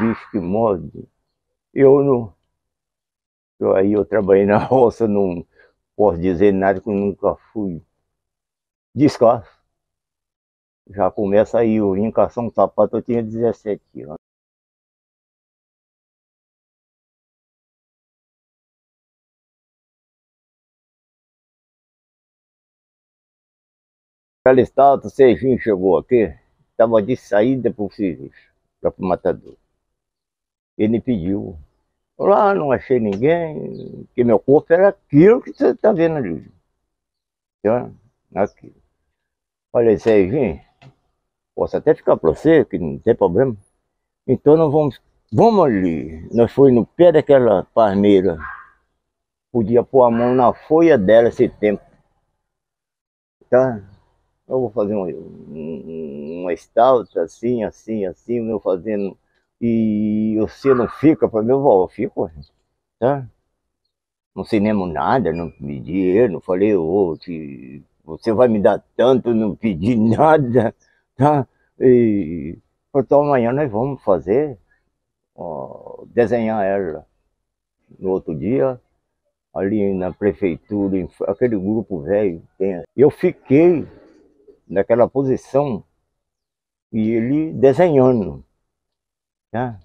bicho que morde. Eu não. Eu, aí eu trabalhei na roça, não posso dizer nada que nunca fui descalço. Já começa aí, eu vim caçar um sapato, eu tinha 17 anos. Aquela estátua, o Serginho chegou aqui, estava de saída para o serviço, para o matador. Ele pediu. Lá não achei ninguém, porque meu corpo era aquilo que você está vendo ali. Então, aquilo. Falei, Serginho, posso até ficar para você, que não tem problema. Então nós vamos, vamos ali. Nós foi no pé daquela parmeira. Podia pôr a mão na folha dela esse tempo. Tá? eu vou fazer um, um, uma estalta assim, assim, assim, eu fazendo, e você não fica para mim, eu eu fico, tá? Não cinema nada, não pedi dinheiro, não falei, te, você vai me dar tanto, não pedi nada, tá? E então amanhã nós vamos fazer, ó, desenhar ela no outro dia, ali na prefeitura, aquele grupo velho. Eu fiquei naquela posição e ele desenhando, tá?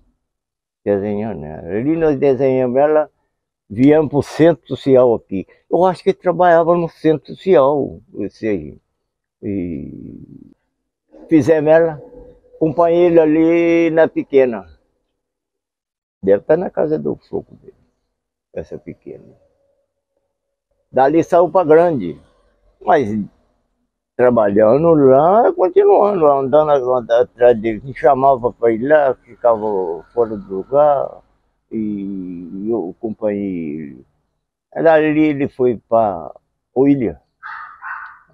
Desenhando. Ali nós desenhamos ela, viemos para o centro social aqui. Eu acho que ele trabalhava no centro social, esse aí. E fizemos ela, acompanhei ali na pequena. Deve estar na casa do fogo dele, essa pequena. Dali saiu para grande. Mas trabalhando lá, continuando, andando atrás dele. Me chamava para ir lá, ficava fora do lugar, e eu acompanhei. Dali ele foi para Ilha,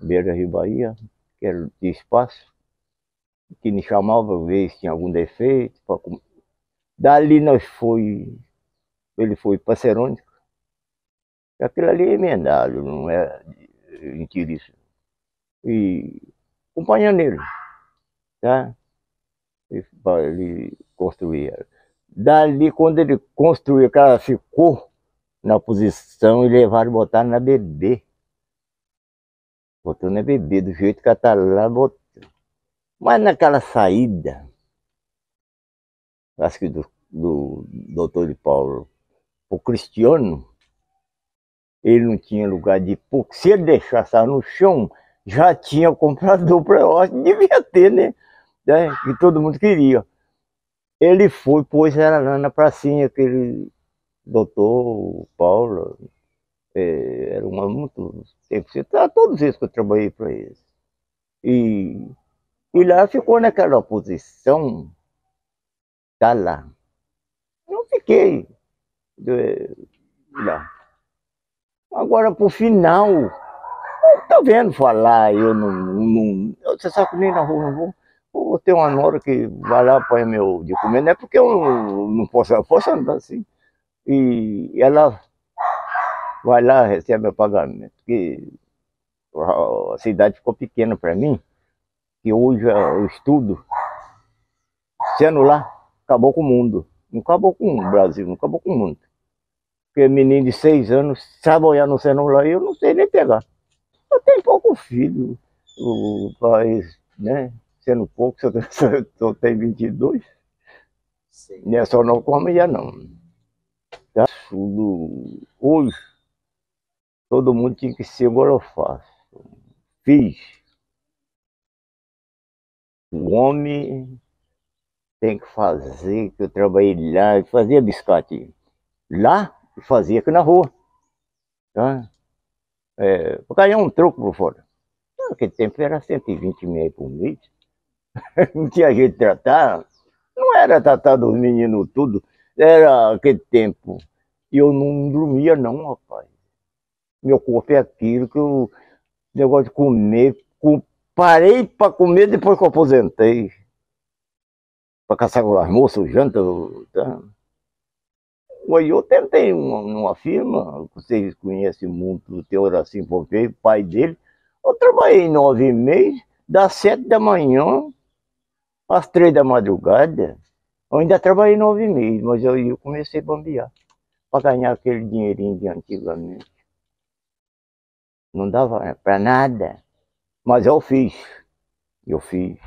Beira Rio Bahia, que era de espaço, que me chamava, ver se tinha algum defeito. Pra... Dali nós foi, ele foi para Cerônica. Aquilo ali é emendado, não é isso e acompanhando ele, tá? Ele construir. Dali, quando ele construiu, que ela ficou na posição e levaram botaram na bebê. Botou na bebê, do jeito que ela tá lá, botou. Mas naquela saída, acho que do, do doutor de Paulo, o Cristiano, ele não tinha lugar de pôr. Se ele deixasse no chão, já tinha comprador para que devia ter, né? É, que todo mundo queria. Ele foi, pôs ela lá na pracinha, aquele doutor Paulo, é, era uma muito tempo, todos esses que eu trabalhei para eles. E, e lá ficou naquela posição, tá lá. Eu fiquei de, lá. Agora, pro final, Tá vendo falar, eu não, não. Você sabe que nem na rua não vou. Vou ter uma nora que vai lá põe meu de comer, não é porque eu não, não posso, eu posso andar assim. E ela vai lá, recebe meu pagamento. Porque a cidade ficou pequena para mim, que hoje eu estudo. Sendo lá, acabou com o mundo. Não acabou com o Brasil, não acabou com o mundo. Porque menino de seis anos, sabe olhar no celular e eu não sei nem pegar. Eu tenho pouco filho, o país, né? Sendo pouco, eu tenho, tenho 22. Sim. Não é só não com a mulher, não. Tá? Hoje, todo mundo tinha que ser agora eu faço. Fiz. O homem tem que fazer, que eu trabalhei lá, fazia biscate lá e fazia aqui na rua. Tá? É, é um troco por fora. Naquele tempo era 120 mil por mês. não tinha jeito de tratar. Não era tratar dos meninos tudo. Era aquele tempo. E eu não dormia não, rapaz. Meu corpo é aquilo que eu... Negócio de comer. Parei para comer depois que eu aposentei. Para caçar com as moças, janta. Tá? Aí eu tentei uma, uma firma, vocês conhecem muito o Teor assim Pompeu, pai dele. Eu trabalhei nove meses, das sete da manhã às três da madrugada. Eu ainda trabalhei nove meses, mas eu, eu comecei a bambear para ganhar aquele dinheirinho de antigamente. Não dava para nada. Mas eu fiz. Eu fiz.